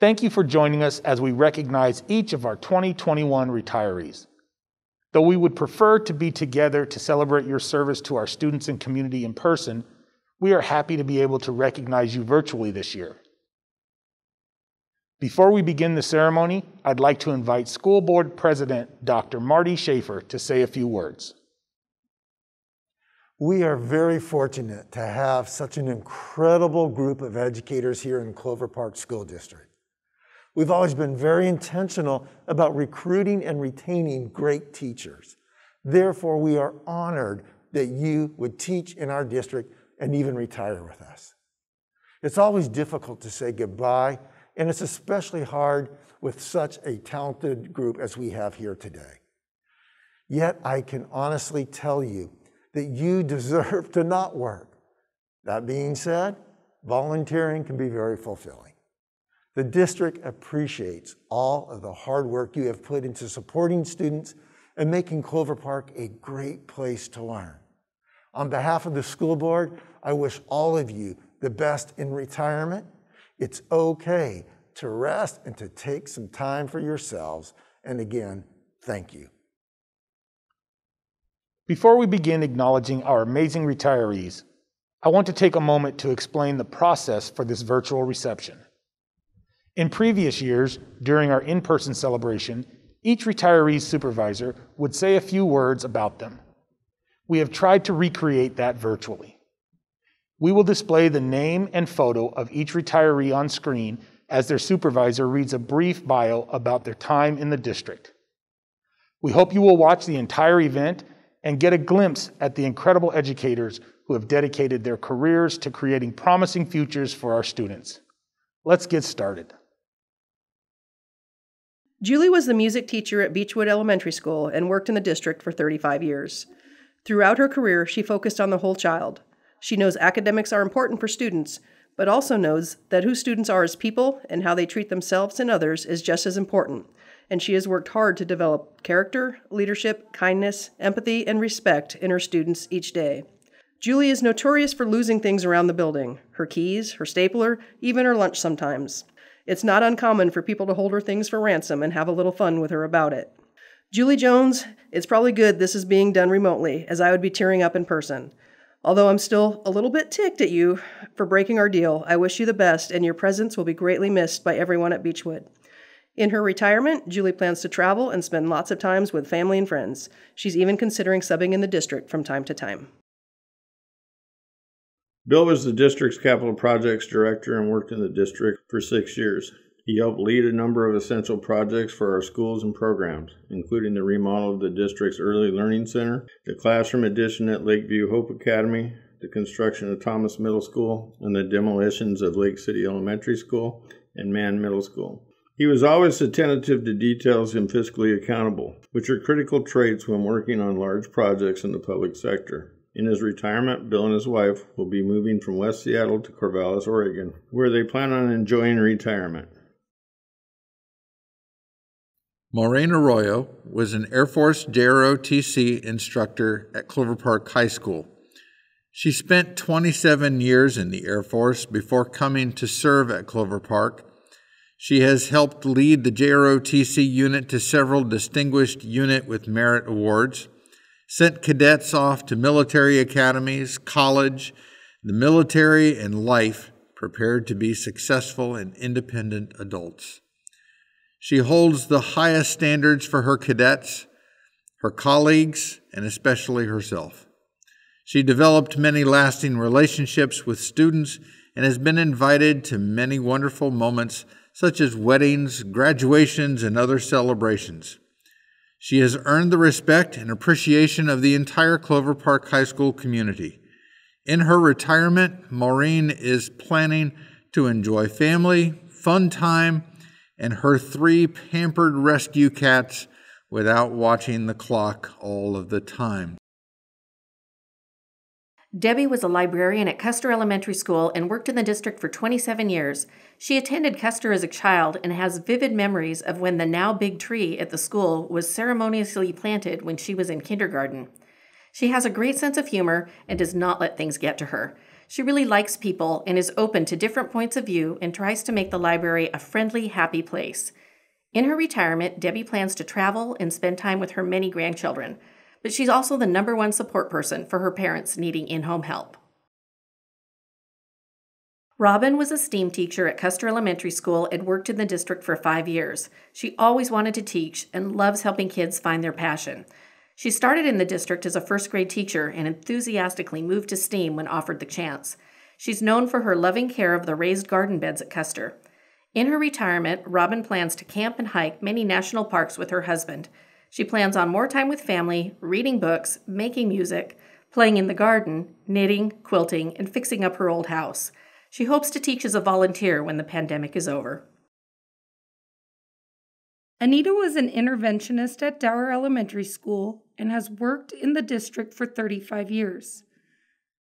Thank you for joining us as we recognize each of our 2021 retirees. Though we would prefer to be together to celebrate your service to our students and community in person, we are happy to be able to recognize you virtually this year. Before we begin the ceremony, I'd like to invite School Board President Dr. Marty Schaefer to say a few words. We are very fortunate to have such an incredible group of educators here in Clover Park School District. We've always been very intentional about recruiting and retaining great teachers. Therefore, we are honored that you would teach in our district and even retire with us. It's always difficult to say goodbye, and it's especially hard with such a talented group as we have here today. Yet I can honestly tell you that you deserve to not work. That being said, volunteering can be very fulfilling. The district appreciates all of the hard work you have put into supporting students and making Clover Park a great place to learn. On behalf of the school board, I wish all of you the best in retirement. It's okay to rest and to take some time for yourselves. And again, thank you. Before we begin acknowledging our amazing retirees, I want to take a moment to explain the process for this virtual reception. In previous years, during our in person celebration, each retiree's supervisor would say a few words about them. We have tried to recreate that virtually. We will display the name and photo of each retiree on screen as their supervisor reads a brief bio about their time in the district. We hope you will watch the entire event and get a glimpse at the incredible educators who have dedicated their careers to creating promising futures for our students. Let's get started. Julie was the music teacher at Beachwood Elementary School and worked in the district for 35 years. Throughout her career, she focused on the whole child. She knows academics are important for students, but also knows that who students are as people and how they treat themselves and others is just as important. And she has worked hard to develop character, leadership, kindness, empathy, and respect in her students each day. Julie is notorious for losing things around the building her keys, her stapler, even her lunch sometimes. It's not uncommon for people to hold her things for ransom and have a little fun with her about it. Julie Jones, it's probably good this is being done remotely, as I would be tearing up in person. Although I'm still a little bit ticked at you for breaking our deal, I wish you the best, and your presence will be greatly missed by everyone at Beachwood. In her retirement, Julie plans to travel and spend lots of times with family and friends. She's even considering subbing in the district from time to time. Bill was the district's capital projects director and worked in the district for six years. He helped lead a number of essential projects for our schools and programs, including the remodel of the district's Early Learning Center, the classroom addition at Lakeview Hope Academy, the construction of Thomas Middle School, and the demolitions of Lake City Elementary School and Mann Middle School. He was always attentive to details and fiscally accountable, which are critical traits when working on large projects in the public sector. In his retirement, Bill and his wife will be moving from West Seattle to Corvallis, Oregon, where they plan on enjoying retirement. Maureen Arroyo was an Air Force JROTC instructor at Clover Park High School. She spent 27 years in the Air Force before coming to serve at Clover Park. She has helped lead the JROTC unit to several distinguished unit with merit awards sent cadets off to military academies, college, the military, and life, prepared to be successful and independent adults. She holds the highest standards for her cadets, her colleagues, and especially herself. She developed many lasting relationships with students and has been invited to many wonderful moments such as weddings, graduations, and other celebrations. She has earned the respect and appreciation of the entire Clover Park High School community. In her retirement, Maureen is planning to enjoy family, fun time, and her three pampered rescue cats without watching the clock all of the time. Debbie was a librarian at Custer Elementary School and worked in the district for 27 years. She attended Custer as a child and has vivid memories of when the now big tree at the school was ceremoniously planted when she was in kindergarten. She has a great sense of humor and does not let things get to her. She really likes people and is open to different points of view and tries to make the library a friendly, happy place. In her retirement, Debbie plans to travel and spend time with her many grandchildren, but she's also the number one support person for her parents needing in home help. Robin was a STEAM teacher at Custer Elementary School and worked in the district for five years. She always wanted to teach and loves helping kids find their passion. She started in the district as a first grade teacher and enthusiastically moved to STEAM when offered the chance. She's known for her loving care of the raised garden beds at Custer. In her retirement, Robin plans to camp and hike many national parks with her husband. She plans on more time with family, reading books, making music, playing in the garden, knitting, quilting, and fixing up her old house. She hopes to teach as a volunteer when the pandemic is over. Anita was an interventionist at Dower Elementary School and has worked in the district for 35 years.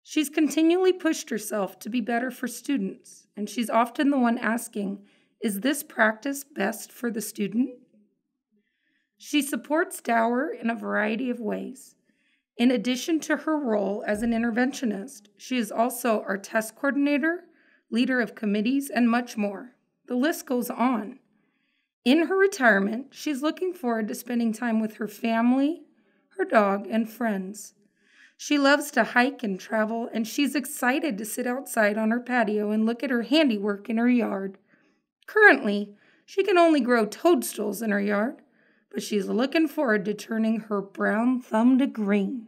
She's continually pushed herself to be better for students, and she's often the one asking, Is this practice best for the student? She supports Dower in a variety of ways. In addition to her role as an interventionist, she is also our test coordinator, leader of committees, and much more. The list goes on. In her retirement, she's looking forward to spending time with her family, her dog, and friends. She loves to hike and travel, and she's excited to sit outside on her patio and look at her handiwork in her yard. Currently, she can only grow toadstools in her yard, but she's looking forward to turning her brown thumb to green.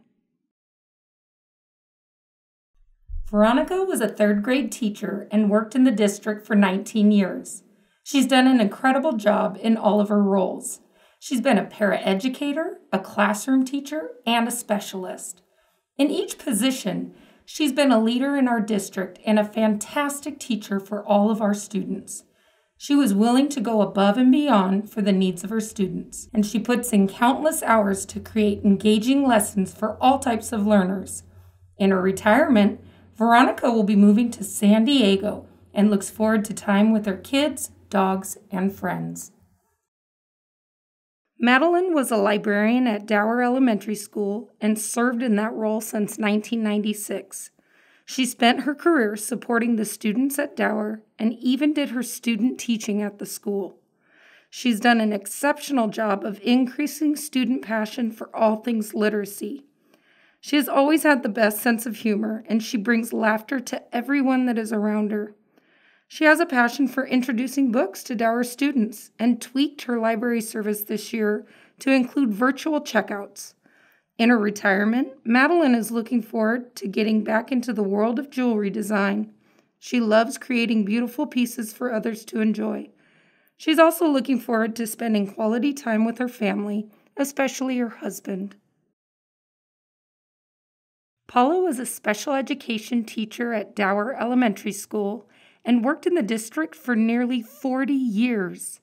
Veronica was a third grade teacher and worked in the district for 19 years. She's done an incredible job in all of her roles. She's been a paraeducator, a classroom teacher, and a specialist. In each position, she's been a leader in our district and a fantastic teacher for all of our students. She was willing to go above and beyond for the needs of her students, and she puts in countless hours to create engaging lessons for all types of learners. In her retirement, Veronica will be moving to San Diego and looks forward to time with her kids, dogs, and friends. Madeline was a librarian at Dower Elementary School and served in that role since 1996. She spent her career supporting the students at Dower and even did her student teaching at the school. She's done an exceptional job of increasing student passion for all things literacy. She has always had the best sense of humor, and she brings laughter to everyone that is around her. She has a passion for introducing books to Dower students and tweaked her library service this year to include virtual checkouts. In her retirement, Madeline is looking forward to getting back into the world of jewelry design. She loves creating beautiful pieces for others to enjoy. She's also looking forward to spending quality time with her family, especially her husband. Paula was a special education teacher at Dower Elementary School and worked in the district for nearly 40 years.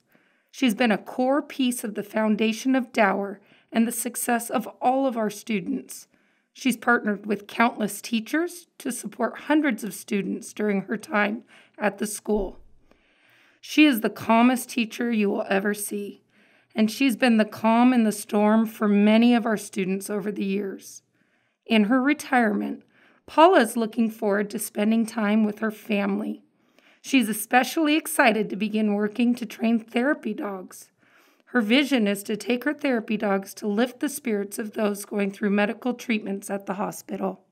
She's been a core piece of the foundation of Dower and the success of all of our students. She's partnered with countless teachers to support hundreds of students during her time at the school. She is the calmest teacher you will ever see, and she's been the calm in the storm for many of our students over the years. In her retirement, Paula is looking forward to spending time with her family. She's especially excited to begin working to train therapy dogs. Her vision is to take her therapy dogs to lift the spirits of those going through medical treatments at the hospital.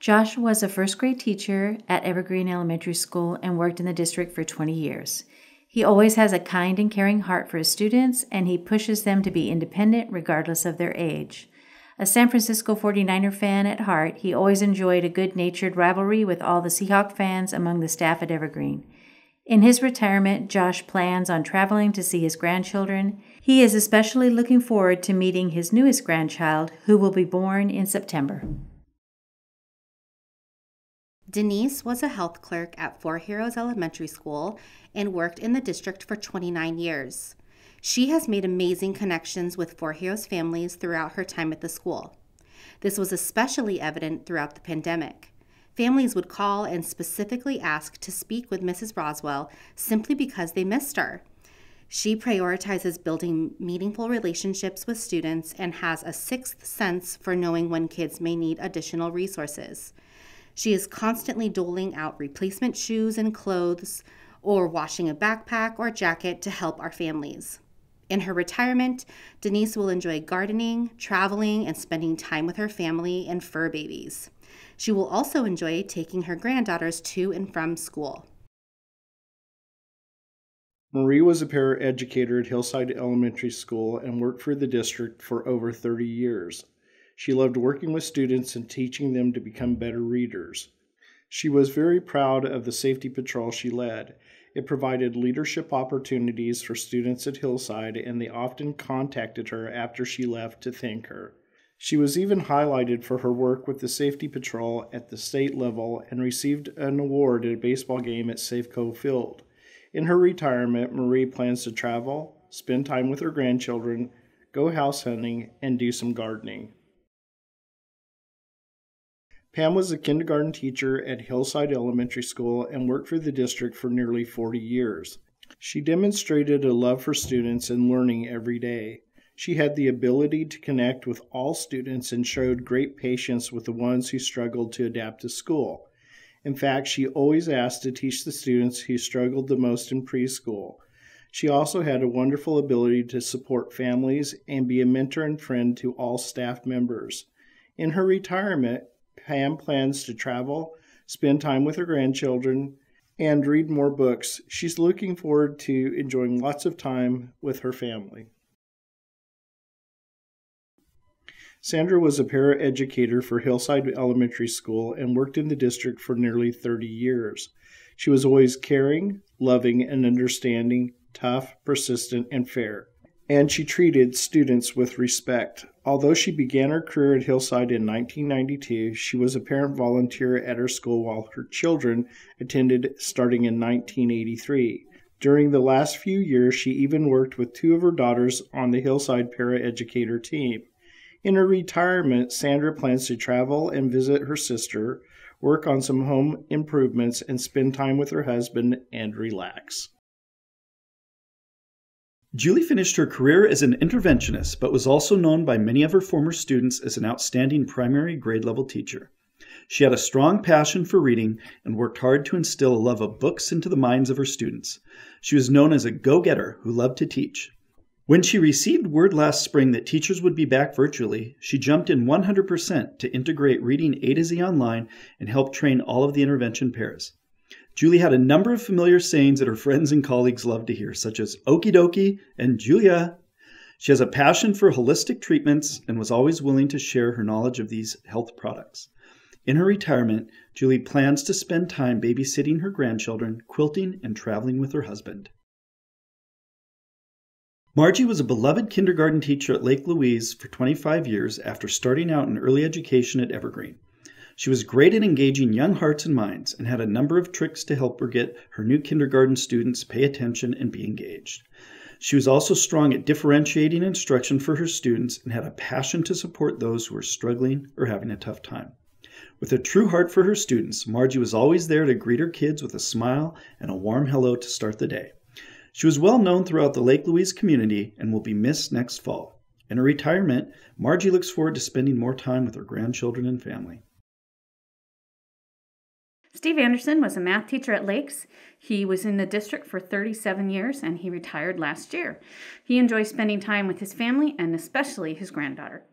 Josh was a first grade teacher at Evergreen Elementary School and worked in the district for 20 years. He always has a kind and caring heart for his students, and he pushes them to be independent regardless of their age. A San Francisco 49er fan at heart, he always enjoyed a good natured rivalry with all the Seahawk fans among the staff at Evergreen. In his retirement, Josh plans on traveling to see his grandchildren. He is especially looking forward to meeting his newest grandchild, who will be born in September. Denise was a health clerk at Four Heroes Elementary School and worked in the district for 29 years. She has made amazing connections with Four Heroes families throughout her time at the school. This was especially evident throughout the pandemic. Families would call and specifically ask to speak with Mrs. Roswell simply because they missed her. She prioritizes building meaningful relationships with students and has a sixth sense for knowing when kids may need additional resources. She is constantly doling out replacement shoes and clothes or washing a backpack or jacket to help our families. In her retirement, Denise will enjoy gardening, traveling, and spending time with her family and fur babies. She will also enjoy taking her granddaughters to and from school. Marie was a paraeducator at Hillside Elementary School and worked for the district for over 30 years. She loved working with students and teaching them to become better readers. She was very proud of the safety patrol she led it provided leadership opportunities for students at Hillside, and they often contacted her after she left to thank her. She was even highlighted for her work with the Safety Patrol at the state level and received an award at a baseball game at Safeco Field. In her retirement, Marie plans to travel, spend time with her grandchildren, go house hunting, and do some gardening. Pam was a kindergarten teacher at Hillside Elementary School and worked for the district for nearly 40 years. She demonstrated a love for students and learning every day. She had the ability to connect with all students and showed great patience with the ones who struggled to adapt to school. In fact, she always asked to teach the students who struggled the most in preschool. She also had a wonderful ability to support families and be a mentor and friend to all staff members. In her retirement, Pam plans to travel, spend time with her grandchildren, and read more books. She's looking forward to enjoying lots of time with her family. Sandra was a paraeducator for Hillside Elementary School and worked in the district for nearly 30 years. She was always caring, loving, and understanding, tough, persistent, and fair and she treated students with respect. Although she began her career at Hillside in 1992, she was a parent volunteer at her school while her children attended starting in 1983. During the last few years, she even worked with two of her daughters on the Hillside Paraeducator team. In her retirement, Sandra plans to travel and visit her sister, work on some home improvements, and spend time with her husband and relax. Julie finished her career as an interventionist, but was also known by many of her former students as an outstanding primary grade level teacher. She had a strong passion for reading and worked hard to instill a love of books into the minds of her students. She was known as a go getter who loved to teach. When she received word last spring that teachers would be back virtually, she jumped in 100% to integrate reading A to Z online and help train all of the intervention pairs. Julie had a number of familiar sayings that her friends and colleagues loved to hear, such as okie dokie and Julia. She has a passion for holistic treatments and was always willing to share her knowledge of these health products. In her retirement, Julie plans to spend time babysitting her grandchildren, quilting, and traveling with her husband. Margie was a beloved kindergarten teacher at Lake Louise for 25 years after starting out in early education at Evergreen. She was great at engaging young hearts and minds and had a number of tricks to help her get her new kindergarten students pay attention and be engaged. She was also strong at differentiating instruction for her students and had a passion to support those who were struggling or having a tough time. With a true heart for her students, Margie was always there to greet her kids with a smile and a warm hello to start the day. She was well known throughout the Lake Louise community and will be missed next fall. In her retirement, Margie looks forward to spending more time with her grandchildren and family. Steve Anderson was a math teacher at Lakes. He was in the district for 37 years and he retired last year. He enjoys spending time with his family and especially his granddaughter.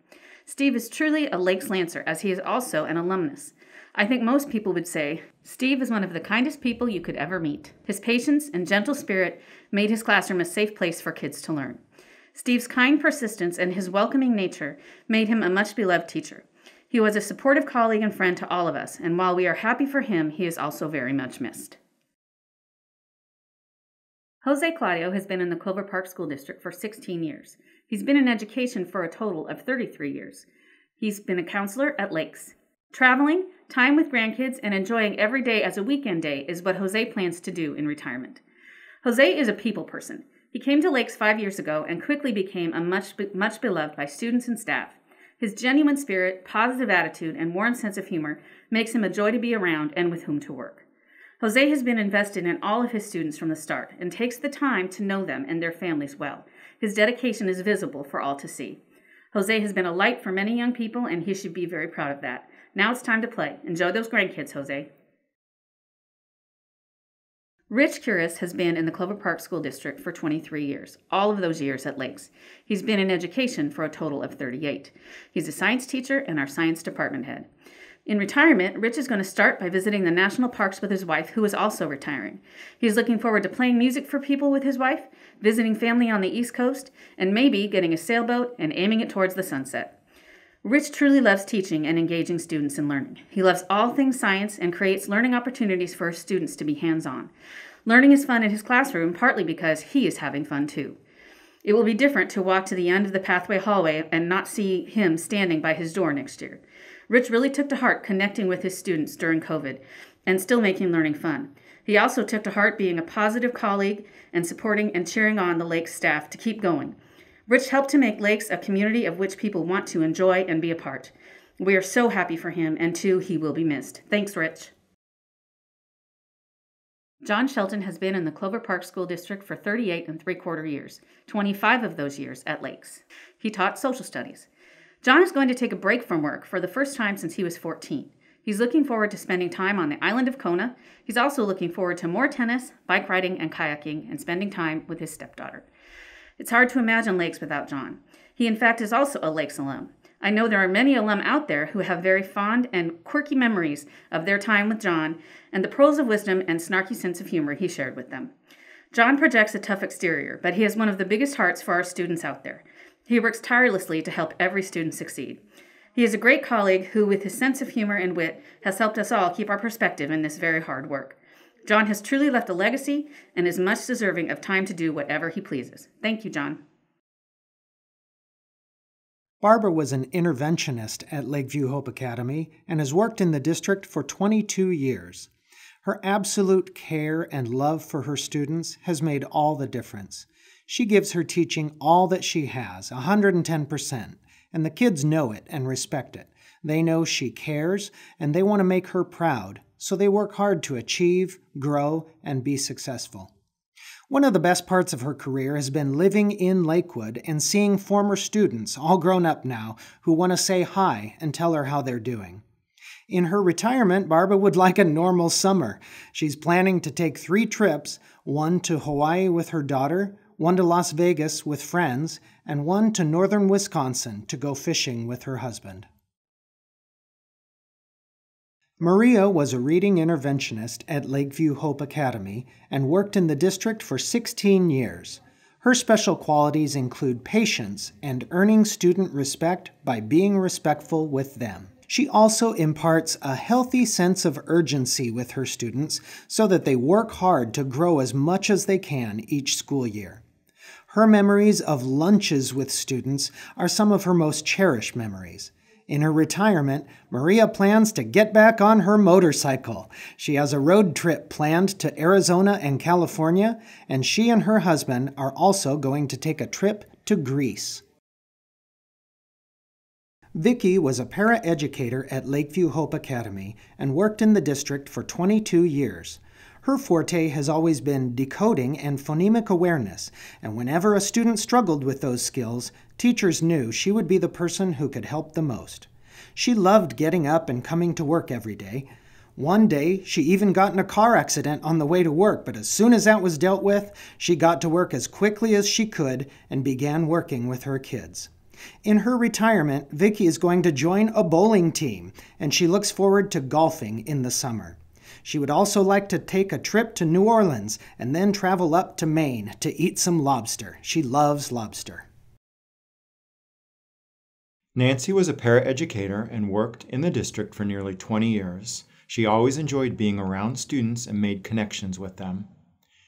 Steve is truly a Lakes Lancer as he is also an alumnus. I think most people would say Steve is one of the kindest people you could ever meet. His patience and gentle spirit made his classroom a safe place for kids to learn. Steve's kind persistence and his welcoming nature made him a much beloved teacher. He was a supportive colleague and friend to all of us, and while we are happy for him, he is also very much missed. Jose Claudio has been in the Clover Park School District for 16 years. He's been in education for a total of 33 years. He's been a counselor at Lakes. Traveling, time with grandkids, and enjoying every day as a weekend day is what Jose plans to do in retirement. Jose is a people person. He came to Lakes five years ago and quickly became a much, much beloved by students and staff. His genuine spirit, positive attitude, and warm sense of humor makes him a joy to be around and with whom to work. Jose has been invested in all of his students from the start and takes the time to know them and their families well. His dedication is visible for all to see. Jose has been a light for many young people, and he should be very proud of that. Now it's time to play. Enjoy those grandkids, Jose. Rich Curis has been in the Clover Park School District for 23 years, all of those years at Lakes. He's been in education for a total of 38. He's a science teacher and our science department head. In retirement, Rich is going to start by visiting the national parks with his wife, who is also retiring. He's looking forward to playing music for people with his wife, visiting family on the East Coast, and maybe getting a sailboat and aiming it towards the sunset. Rich truly loves teaching and engaging students in learning. He loves all things science and creates learning opportunities for his students to be hands on. Learning is fun in his classroom, partly because he is having fun too. It will be different to walk to the end of the pathway hallway and not see him standing by his door next year. Rich really took to heart connecting with his students during COVID and still making learning fun. He also took to heart being a positive colleague and supporting and cheering on the Lakes staff to keep going. Rich helped to make Lakes a community of which people want to enjoy and be a part. We are so happy for him, and too, he will be missed. Thanks, Rich. John Shelton has been in the Clover Park School District for 38 and three quarter years, 25 of those years at Lakes. He taught social studies. John is going to take a break from work for the first time since he was 14. He's looking forward to spending time on the island of Kona. He's also looking forward to more tennis, bike riding, and kayaking, and spending time with his stepdaughter. It's hard to imagine Lakes without John. He, in fact, is also a Lakes alum. I know there are many alum out there who have very fond and quirky memories of their time with John and the pearls of wisdom and snarky sense of humor he shared with them. John projects a tough exterior, but he has one of the biggest hearts for our students out there. He works tirelessly to help every student succeed. He is a great colleague who, with his sense of humor and wit, has helped us all keep our perspective in this very hard work. John has truly left a legacy and is much deserving of time to do whatever he pleases. Thank you, John. Barbara was an interventionist at Lakeview Hope Academy and has worked in the district for 22 years. Her absolute care and love for her students has made all the difference. She gives her teaching all that she has, 110%, and the kids know it and respect it. They know she cares and they want to make her proud, so they work hard to achieve, grow, and be successful. One of the best parts of her career has been living in Lakewood and seeing former students, all grown up now, who want to say hi and tell her how they're doing. In her retirement, Barbara would like a normal summer. She's planning to take three trips one to Hawaii with her daughter, one to Las Vegas with friends, and one to northern Wisconsin to go fishing with her husband. Maria was a reading interventionist at Lakeview Hope Academy and worked in the district for 16 years. Her special qualities include patience and earning student respect by being respectful with them. She also imparts a healthy sense of urgency with her students so that they work hard to grow as much as they can each school year. Her memories of lunches with students are some of her most cherished memories. In her retirement, Maria plans to get back on her motorcycle. She has a road trip planned to Arizona and California, and she and her husband are also going to take a trip to Greece. Vicki was a paraeducator at Lakeview Hope Academy and worked in the district for 22 years. Her forte has always been decoding and phonemic awareness, and whenever a student struggled with those skills, teachers knew she would be the person who could help the most. She loved getting up and coming to work every day. One day, she even got in a car accident on the way to work, but as soon as that was dealt with, she got to work as quickly as she could and began working with her kids. In her retirement, Vicki is going to join a bowling team, and she looks forward to golfing in the summer. She would also like to take a trip to New Orleans and then travel up to Maine to eat some lobster. She loves lobster. Nancy was a paraeducator and worked in the district for nearly 20 years. She always enjoyed being around students and made connections with them.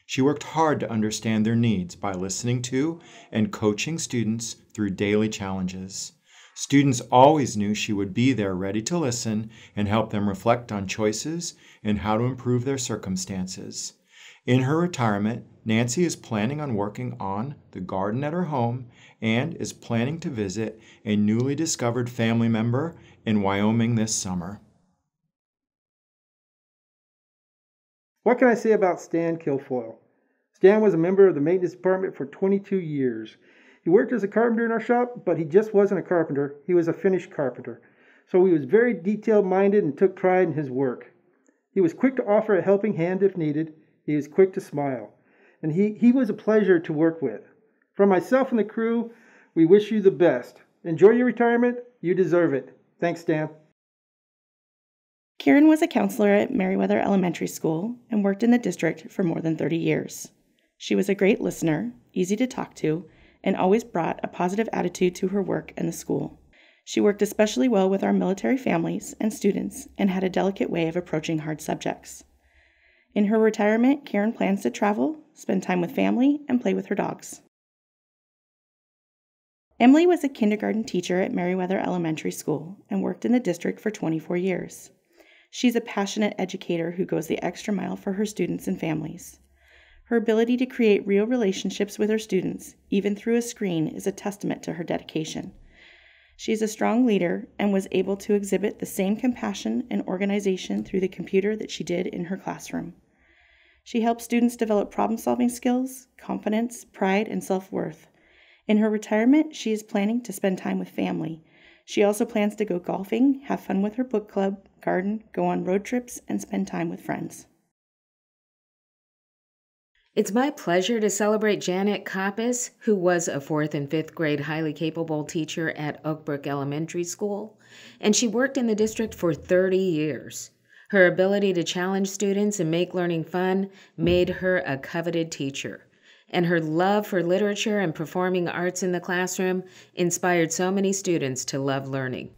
She worked hard to understand their needs by listening to and coaching students through daily challenges. Students always knew she would be there ready to listen and help them reflect on choices and how to improve their circumstances. In her retirement, Nancy is planning on working on the garden at her home and is planning to visit a newly discovered family member in Wyoming this summer. What can I say about Stan Kilfoyle? Stan was a member of the maintenance department for 22 years. He worked as a carpenter in our shop, but he just wasn't a carpenter, he was a finished carpenter. So he was very detail minded and took pride in his work. He was quick to offer a helping hand if needed, he was quick to smile, and he, he was a pleasure to work with. From myself and the crew, we wish you the best. Enjoy your retirement, you deserve it. Thanks, Dan. Karen was a counselor at Meriwether Elementary School and worked in the district for more than 30 years. She was a great listener, easy to talk to, and always brought a positive attitude to her work and the school. She worked especially well with our military families and students and had a delicate way of approaching hard subjects. In her retirement, Karen plans to travel, spend time with family, and play with her dogs. Emily was a kindergarten teacher at Meriwether Elementary School and worked in the district for 24 years. She's a passionate educator who goes the extra mile for her students and families. Her ability to create real relationships with her students, even through a screen, is a testament to her dedication. She's a strong leader and was able to exhibit the same compassion and organization through the computer that she did in her classroom. She helps students develop problem solving skills, confidence, pride, and self worth. In her retirement, she is planning to spend time with family she also plans to go golfing, have fun with her book club, garden, go on road trips, and spend time with friends. It's my pleasure to celebrate Janet Coppis, who was a fourth and fifth grade highly capable teacher at Oakbrook Elementary School, and she worked in the district for 30 years. Her ability to challenge students and make learning fun made her a coveted teacher and her love for literature and performing arts in the classroom inspired so many students to love learning.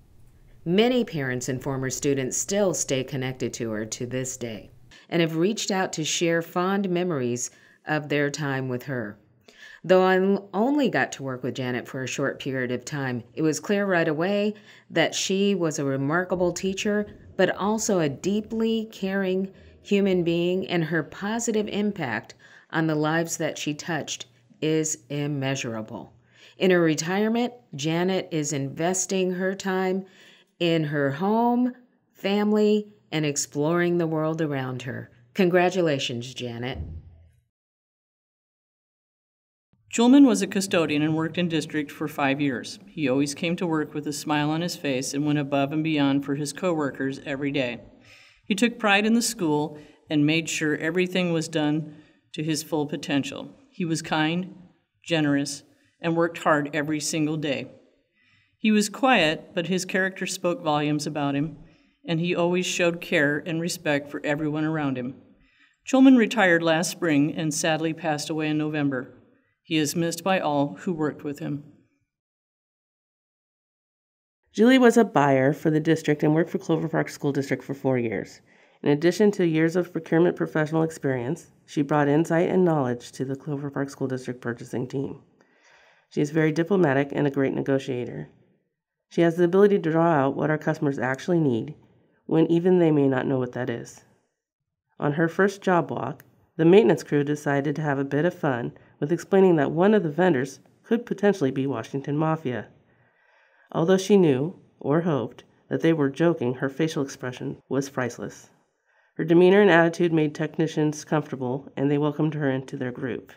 Many parents and former students still stay connected to her to this day and have reached out to share fond memories of their time with her. Though I only got to work with Janet for a short period of time, it was clear right away that she was a remarkable teacher, but also a deeply caring human being, and her positive impact on the lives that she touched is immeasurable. In her retirement, Janet is investing her time in her home, family, and exploring the world around her. Congratulations, Janet. Julman was a custodian and worked in district for five years. He always came to work with a smile on his face and went above and beyond for his coworkers every day. He took pride in the school and made sure everything was done to his full potential. He was kind, generous, and worked hard every single day. He was quiet, but his character spoke volumes about him, and he always showed care and respect for everyone around him. Chulman retired last spring and sadly passed away in November. He is missed by all who worked with him. Julie was a buyer for the district and worked for Clover Park School District for four years. In addition to years of procurement professional experience, she brought insight and knowledge to the Clover Park School District purchasing team. She is very diplomatic and a great negotiator. She has the ability to draw out what our customers actually need when even they may not know what that is. On her first job walk, the maintenance crew decided to have a bit of fun with explaining that one of the vendors could potentially be Washington Mafia. Although she knew, or hoped, that they were joking, her facial expression was priceless. Her demeanor and attitude made technicians comfortable, and they welcomed her into their group.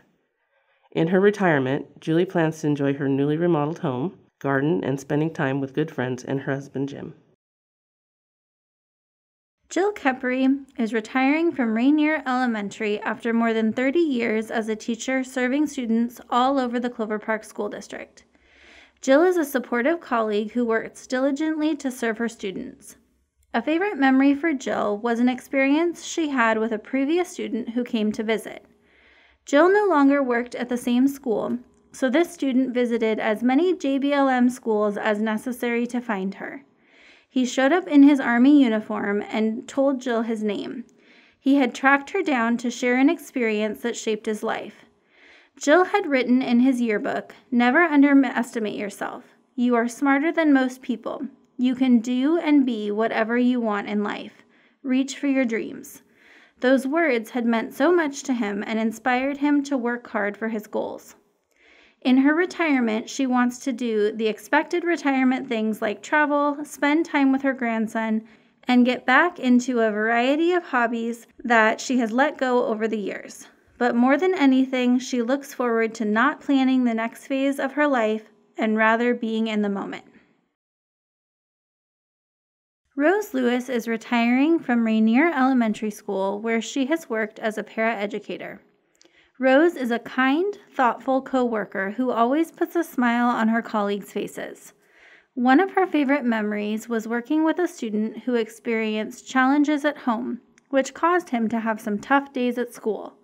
In her retirement, Julie plans to enjoy her newly remodeled home, garden, and spending time with good friends and her husband Jim. Jill Keppery is retiring from Rainier Elementary after more than 30 years as a teacher serving students all over the Clover Park School District. Jill is a supportive colleague who works diligently to serve her students. A favorite memory for Jill was an experience she had with a previous student who came to visit. Jill no longer worked at the same school, so this student visited as many JBLM schools as necessary to find her. He showed up in his Army uniform and told Jill his name. He had tracked her down to share an experience that shaped his life. Jill had written in his yearbook Never underestimate yourself. You are smarter than most people. You can do and be whatever you want in life. Reach for your dreams. Those words had meant so much to him and inspired him to work hard for his goals. In her retirement, she wants to do the expected retirement things like travel, spend time with her grandson, and get back into a variety of hobbies that she has let go over the years. But more than anything, she looks forward to not planning the next phase of her life and rather being in the moment. Rose Lewis is retiring from Rainier Elementary School, where she has worked as a paraeducator. Rose is a kind, thoughtful coworker who always puts a smile on her colleagues' faces. One of her favorite memories was working with a student who experienced challenges at home, which caused him to have some tough days at school.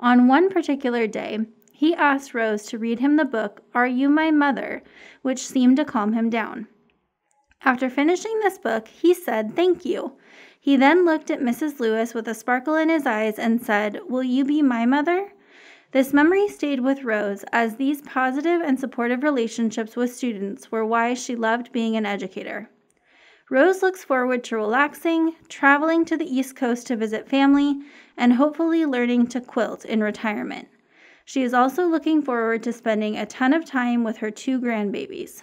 On one particular day, he asked Rose to read him the book Are You My Mother, which seemed to calm him down. After finishing this book, he said, Thank you. He then looked at Mrs. Lewis with a sparkle in his eyes and said, Will you be my mother? This memory stayed with Rose as these positive and supportive relationships with students were why she loved being an educator. Rose looks forward to relaxing, traveling to the East Coast to visit family, and hopefully learning to quilt in retirement. She is also looking forward to spending a ton of time with her two grandbabies.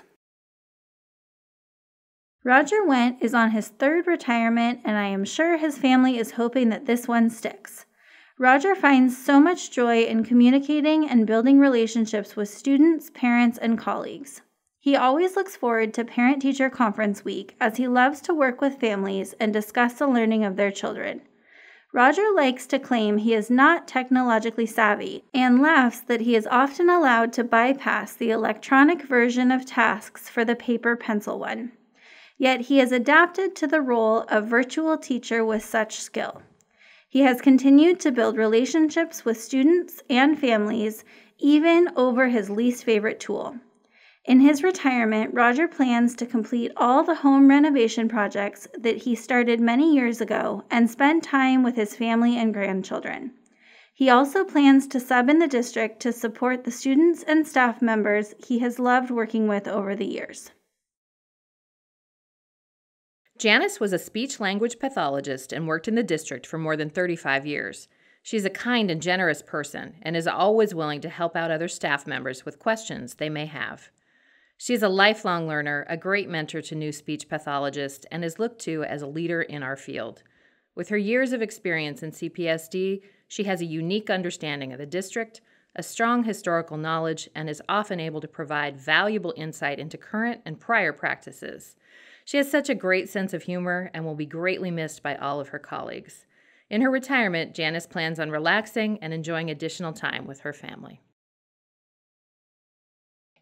Roger Went is on his third retirement, and I am sure his family is hoping that this one sticks. Roger finds so much joy in communicating and building relationships with students, parents, and colleagues. He always looks forward to Parent Teacher Conference Week as he loves to work with families and discuss the learning of their children. Roger likes to claim he is not technologically savvy and laughs that he is often allowed to bypass the electronic version of tasks for the paper pencil one. Yet he has adapted to the role of virtual teacher with such skill. He has continued to build relationships with students and families, even over his least favorite tool. In his retirement, Roger plans to complete all the home renovation projects that he started many years ago and spend time with his family and grandchildren. He also plans to sub in the district to support the students and staff members he has loved working with over the years. Janice was a speech language pathologist and worked in the district for more than 35 years. She's a kind and generous person and is always willing to help out other staff members with questions they may have. She's a lifelong learner, a great mentor to new speech pathologists, and is looked to as a leader in our field. With her years of experience in CPSD, she has a unique understanding of the district, a strong historical knowledge, and is often able to provide valuable insight into current and prior practices. She has such a great sense of humor and will be greatly missed by all of her colleagues. In her retirement, Janice plans on relaxing and enjoying additional time with her family.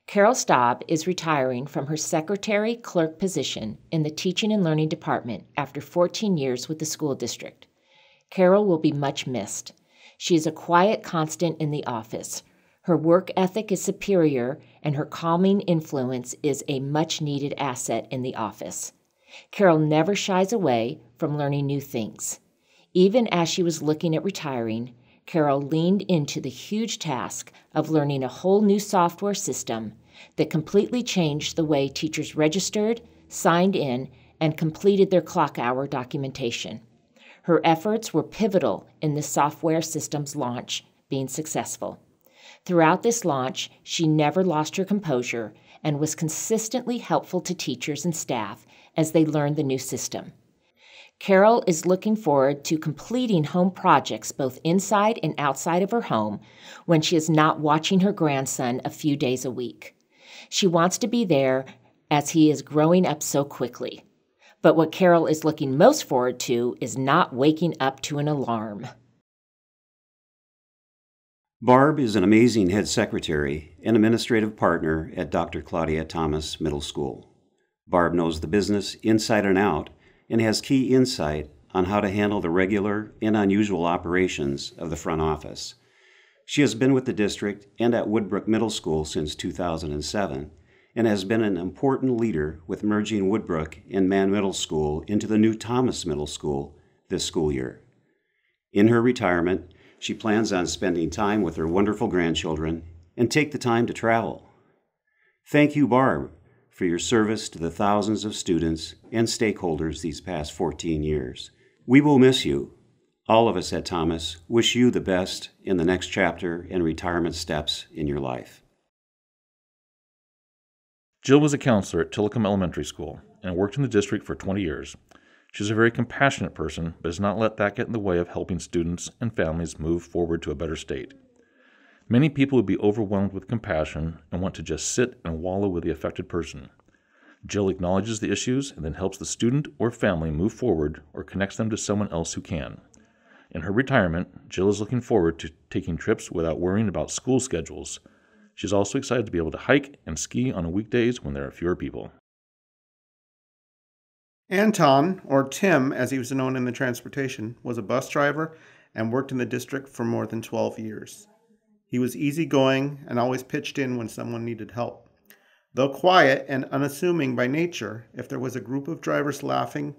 Carol Staub is retiring from her secretary clerk position in the Teaching and Learning Department after 14 years with the school district. Carol will be much missed. She is a quiet constant in the office. Her work ethic is superior, and her calming influence is a much needed asset in the office. Carol never shies away from learning new things. Even as she was looking at retiring, Carol leaned into the huge task of learning a whole new software system that completely changed the way teachers registered, signed in, and completed their clock hour documentation. Her efforts were pivotal in the software system's launch being successful. Throughout this launch, she never lost her composure and was consistently helpful to teachers and staff as they learned the new system. Carol is looking forward to completing home projects both inside and outside of her home when she is not watching her grandson a few days a week. She wants to be there as he is growing up so quickly. But what Carol is looking most forward to is not waking up to an alarm. Barb is an amazing head secretary and administrative partner at Dr. Claudia Thomas Middle School. Barb knows the business inside and out and has key insight on how to handle the regular and unusual operations of the front office. She has been with the district and at Woodbrook Middle School since 2007 and has been an important leader with merging Woodbrook and Mann Middle School into the new Thomas Middle School this school year. In her retirement, she plans on spending time with her wonderful grandchildren and take the time to travel. Thank you, Barb, for your service to the thousands of students and stakeholders these past 14 years. We will miss you. All of us at Thomas wish you the best in the next chapter and retirement steps in your life. Jill was a counselor at Tillicum Elementary School and worked in the district for 20 years. She's a very compassionate person, but has not let that get in the way of helping students and families move forward to a better state. Many people would be overwhelmed with compassion and want to just sit and wallow with the affected person. Jill acknowledges the issues and then helps the student or family move forward or connects them to someone else who can. In her retirement, Jill is looking forward to taking trips without worrying about school schedules. She's also excited to be able to hike and ski on weekdays when there are fewer people. Anton, or Tim as he was known in the transportation, was a bus driver and worked in the district for more than 12 years. He was easygoing and always pitched in when someone needed help. Though quiet and unassuming by nature, if there was a group of drivers laughing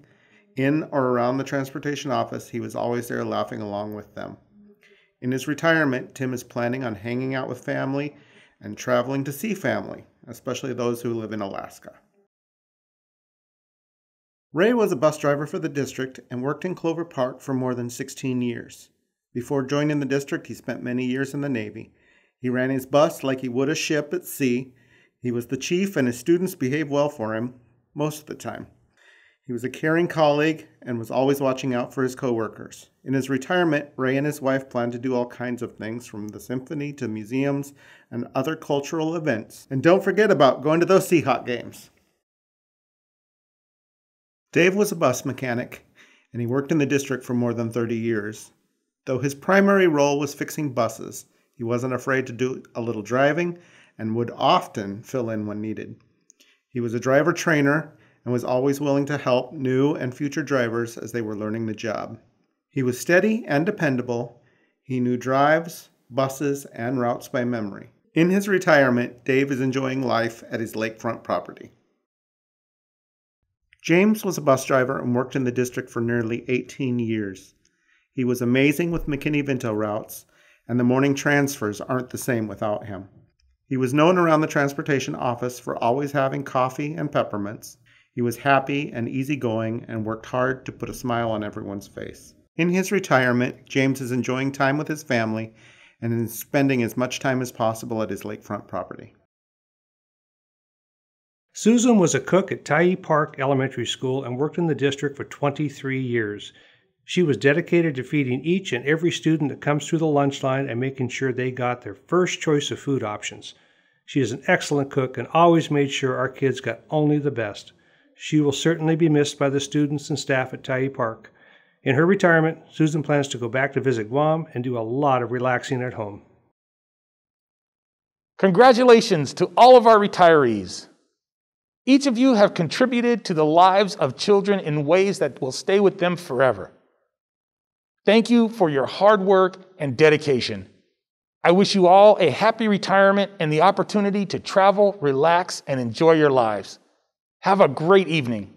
in or around the transportation office, he was always there laughing along with them. In his retirement, Tim is planning on hanging out with family and traveling to see family, especially those who live in Alaska. Ray was a bus driver for the district and worked in Clover Park for more than 16 years. Before joining the district, he spent many years in the Navy. He ran his bus like he would a ship at sea he was the chief, and his students behaved well for him most of the time. He was a caring colleague and was always watching out for his coworkers. In his retirement, Ray and his wife planned to do all kinds of things from the symphony to museums and other cultural events. And don't forget about going to those Seahawk games. Dave was a bus mechanic and he worked in the district for more than 30 years. Though his primary role was fixing buses, he wasn't afraid to do a little driving and would often fill in when needed. He was a driver trainer and was always willing to help new and future drivers as they were learning the job. He was steady and dependable. He knew drives, buses, and routes by memory. In his retirement, Dave is enjoying life at his lakefront property. James was a bus driver and worked in the district for nearly 18 years. He was amazing with McKinney Vento routes, and the morning transfers aren't the same without him. He was known around the transportation office for always having coffee and peppermints. He was happy and easygoing and worked hard to put a smile on everyone's face. In his retirement, James is enjoying time with his family and is spending as much time as possible at his lakefront property. Susan was a cook at Tyee Park Elementary School and worked in the district for 23 years. She was dedicated to feeding each and every student that comes through the lunch line and making sure they got their first choice of food options. She is an excellent cook and always made sure our kids got only the best. She will certainly be missed by the students and staff at Tyee Park. In her retirement, Susan plans to go back to visit Guam and do a lot of relaxing at home. Congratulations to all of our retirees. Each of you have contributed to the lives of children in ways that will stay with them forever. Thank you for your hard work and dedication. I wish you all a happy retirement and the opportunity to travel, relax, and enjoy your lives. Have a great evening.